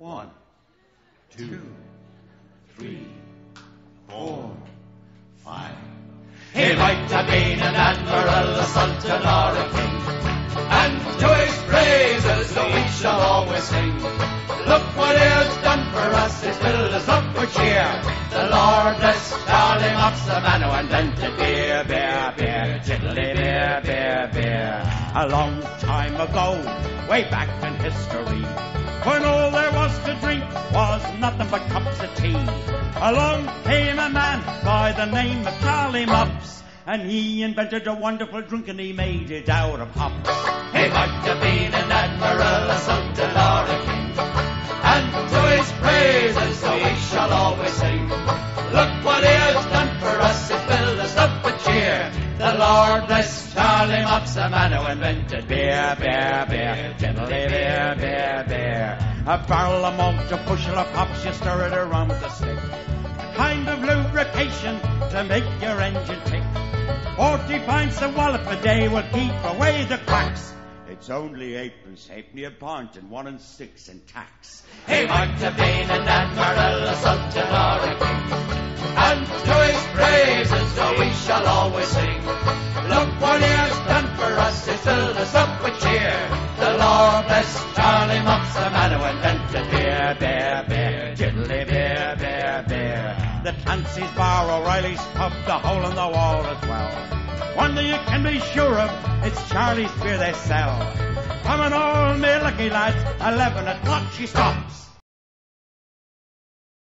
One, two, three, four, five. He might have been an admiral, a sultan, or a king. And to his praises we shall always sing. Look what he has done for us, he's filled us up with cheer. The Lord bless Charlie Mops, the man who invented beer, beer, beer, jiddly beer, beer, beer. A long time ago, way back in history, when all there was but cups of tea. Along came a man by the name of Charlie Mops, and he invented a wonderful drink and he made it out of hops. He might have been an admiral, a sultan, or a king. And to his praises we shall always sing. Look what he has done for us, he's filled us up with cheer. The Lord bless Charlie Mops, the man who invented beer, beer, beer, beer, beer. A barrel of malt, a bushel of hops, you stir it around with a stick. A kind of lubrication to make your engine tick. Forty pints of wallop a day will keep away the cracks. It's only eightpence halfpenny a pint and one and six in tax. He might have been admiral, a sultan, or a king. And to his praises we shall always sing. Look what he has done for us, he's filled us up with cheer. The Lord bless beer, beer, jiddly beer, beer, beer. The Clancy's Bar, O'Reilly's Pub, the hole in the wall as well. One thing you can be sure of, it's Charlie's beer they sell. Come on all, me lucky lads, eleven o'clock she stops.